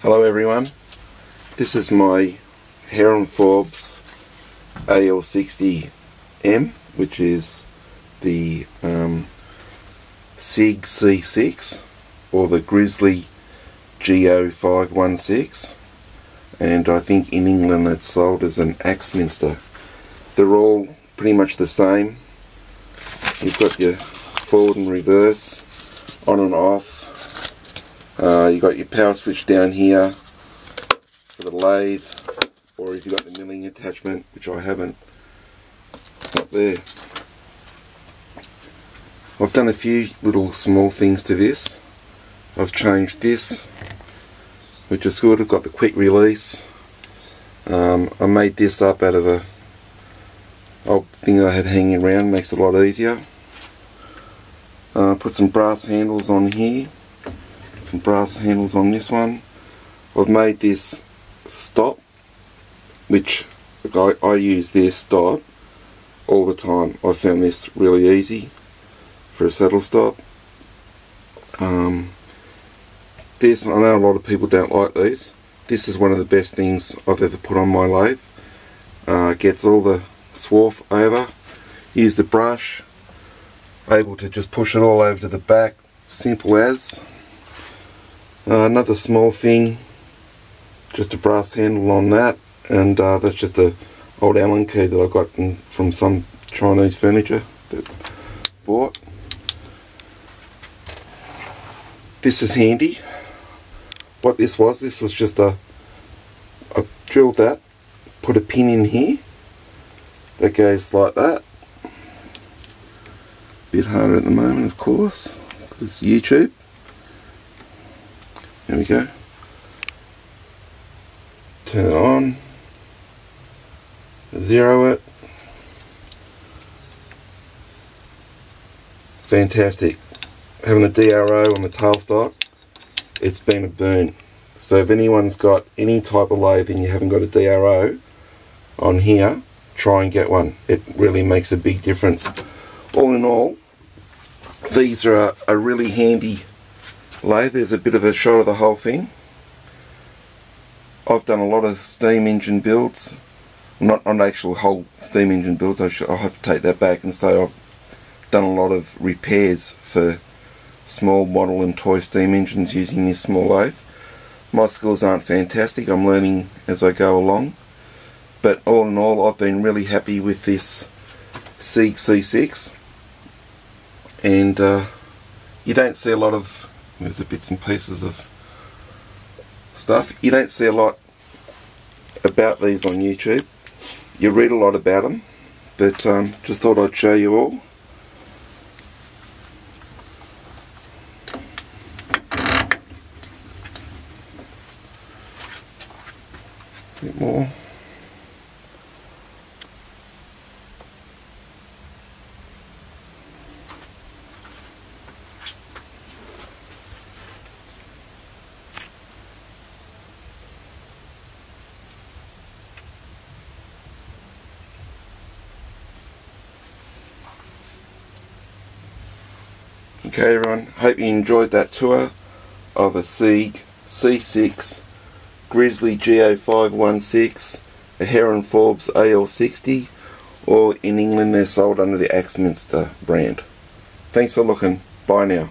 Hello everyone, this is my Hare & Forbes AL60M which is the um, Sieg C6 or the Grizzly G0516 and I think in England it's sold as an Axminster. They're all pretty much the same. You've got your forward and reverse, on and off. Uh, you've got your power switch down here for the lathe or if you've got the milling attachment which I haven't up there. I've done a few little small things to this. I've changed this which is good. I've got the quick release. Um, I made this up out of a old thing I had hanging around, makes it a lot easier. Uh, put some brass handles on here, some brass handles on this one. I've made this stop, which I, I use this stop all the time. I found this really easy for a saddle stop. Um, this, I know a lot of people don't like these. This is one of the best things I've ever put on my lathe. Uh, gets all the swarf over. Use the brush. Able to just push it all over to the back. Simple as. Uh, another small thing. Just a brass handle on that. And uh, that's just a old Allen key that I got in, from some Chinese furniture that bought. This is handy what this was, this was just a, I drilled that, put a pin in here, that goes like that. Bit harder at the moment of course, because it's YouTube. There we go. Turn it on, zero it. Fantastic. Having the DRO on the tailstock it's been a burn. So if anyone's got any type of lathe and you haven't got a DRO on here, try and get one. It really makes a big difference. All in all, these are a, a really handy lathe. There's a bit of a shot of the whole thing. I've done a lot of steam engine builds. Not on actual whole steam engine builds, I will have to take that back and say I've done a lot of repairs for small model and toy steam engines using this small lathe. My skills aren't fantastic, I'm learning as I go along. But all in all, I've been really happy with this Sieg C6. And uh, you don't see a lot of, there's the bits and pieces of stuff. You don't see a lot about these on YouTube. You read a lot about them, but um, just thought I'd show you all. bit more. Okay everyone, hope you enjoyed that tour of a Sieg C6 Grizzly G0516, a Hare & Forbes AL60, or in England they're sold under the Axminster brand. Thanks for looking. Bye now.